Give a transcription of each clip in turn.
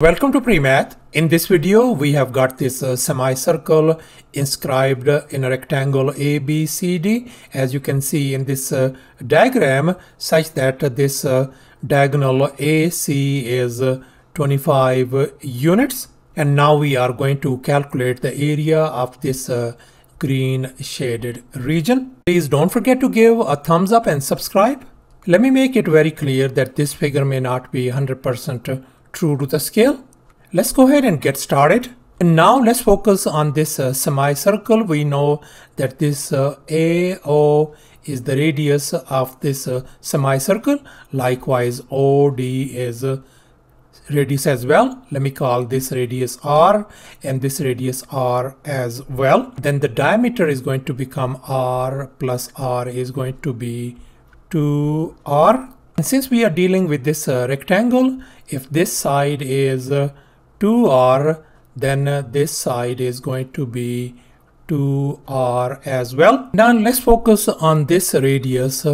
Welcome to PreMath. In this video, we have got this uh, semicircle inscribed in a rectangle ABCD, as you can see in this uh, diagram, such that uh, this diagonal AC is uh, 25 units. And now we are going to calculate the area of this uh, green shaded region. Please don't forget to give a thumbs up and subscribe. Let me make it very clear that this figure may not be 100% true to the scale. Let's go ahead and get started. And now let's focus on this uh, semicircle. We know that this uh, AO is the radius of this uh, semicircle. Likewise, OD is uh, radius as well. Let me call this radius R and this radius R as well. Then the diameter is going to become R plus R is going to be 2R. And since we are dealing with this uh, rectangle, if this side is uh, 2r then this side is going to be 2r as well. Now let's focus on this radius.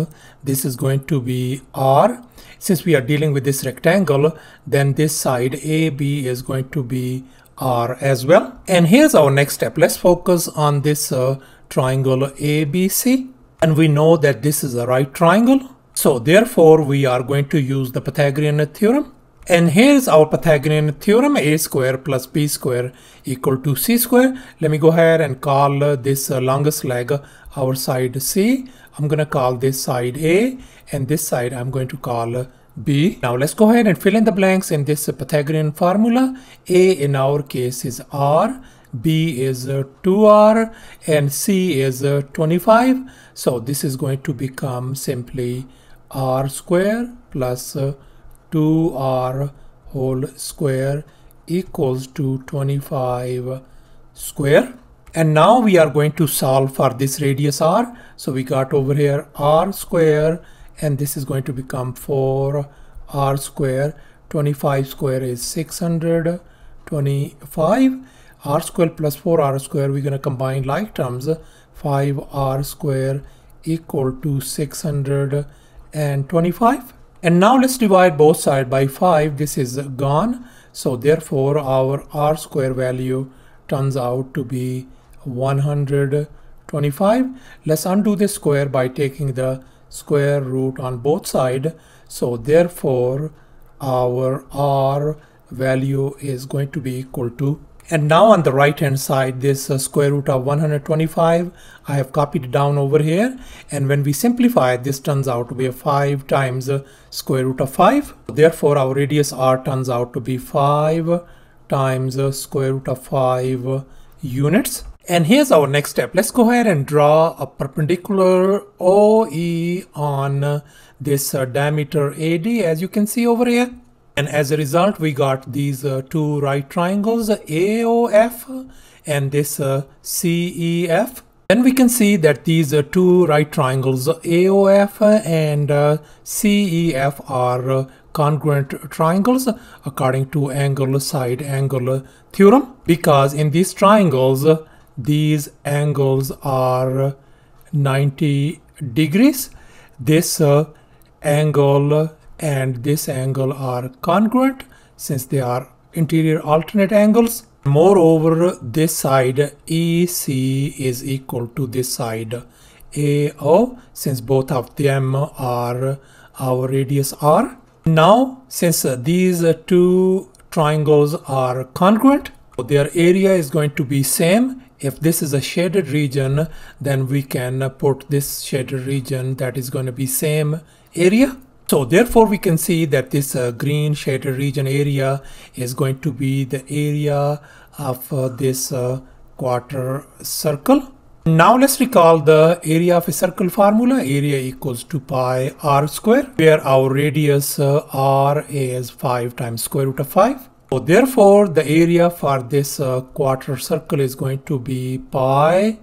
This is going to be r. Since we are dealing with this rectangle, then this side AB is going to be r as well. And here's our next step. Let's focus on this uh, triangle ABC. And we know that this is a right triangle. So therefore, we are going to use the Pythagorean theorem. And here's our Pythagorean theorem a square plus b square equal to c square. Let me go ahead and call uh, this uh, longest leg uh, our side c. I'm going to call this side a and this side I'm going to call b. Now let's go ahead and fill in the blanks in this Pythagorean formula. a in our case is r, b is 2r and c is 25. So this is going to become simply r square plus 2r whole square equals to 25 square. And now we are going to solve for this radius r. So we got over here r square and this is going to become 4 r square. 25 square is 625. r square plus 4 r square we're going to combine like terms 5 r square equal to 625. And now let's divide both sides by 5. This is gone. So therefore our r square value turns out to be 125. Let's undo this square by taking the square root on both sides. So therefore our r value is going to be equal to and now on the right hand side, this uh, square root of 125, I have copied down over here. And when we simplify, this turns out to be a 5 times uh, square root of 5. Therefore, our radius r turns out to be 5 times uh, square root of 5 units. And here's our next step. Let's go ahead and draw a perpendicular OE on this uh, diameter AD as you can see over here. And as a result, we got these uh, two right triangles, AOF and this uh, CEF. Then we can see that these uh, two right triangles, AOF and uh, CEF are uh, congruent triangles according to angle side angle theorem. Because in these triangles, these angles are 90 degrees. This uh, angle and this angle are congruent since they are interior alternate angles. Moreover, this side EC is equal to this side AO since both of them are our radius R. Now, since these two triangles are congruent, their area is going to be same. If this is a shaded region, then we can put this shaded region that is going to be same area. So therefore we can see that this uh, green shaded region area is going to be the area of uh, this uh, quarter circle. Now let's recall the area of a circle formula. Area equals to pi r square where our radius uh, r is 5 times square root of 5. So therefore the area for this uh, quarter circle is going to be pi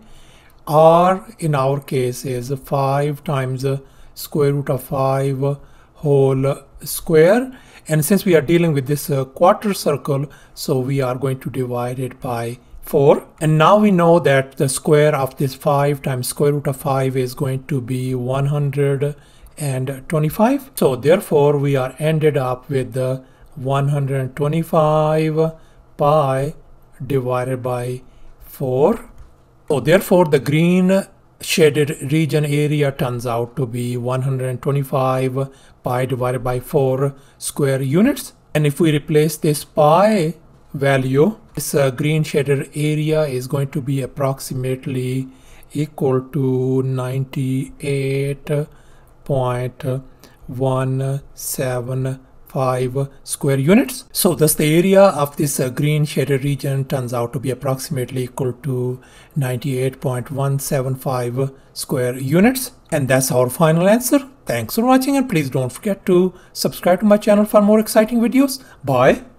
r in our case is 5 times uh, square root of 5 whole square. And since we are dealing with this uh, quarter circle so we are going to divide it by 4 and now we know that the square of this 5 times square root of 5 is going to be 125 so therefore we are ended up with the 125 pi divided by 4. So therefore the green shaded region area turns out to be 125 pi divided by 4 square units. And if we replace this pi value, this uh, green shaded area is going to be approximately equal to 98.17 5 square units. So thus the area of this uh, green shaded region turns out to be approximately equal to 98.175 square units. And that's our final answer. Thanks for watching and please don't forget to subscribe to my channel for more exciting videos. Bye.